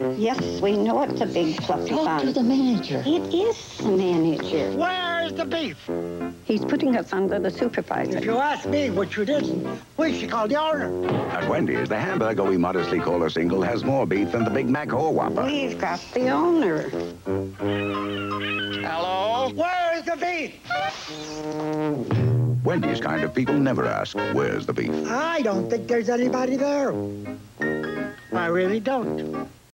Yes, we know it's a big fluffy Talk bun. to the manager. It is the manager. Where's the beef? He's putting us under the supervisor. If you ask me, what you didn't, we should call the owner. At Wendy's, the hamburger we modestly call a single has more beef than the Big Mac or Whopper. We've got the owner. Hello? Where's the beef? Wendy's kind of people never ask, where's the beef? I don't think there's anybody there. I really don't.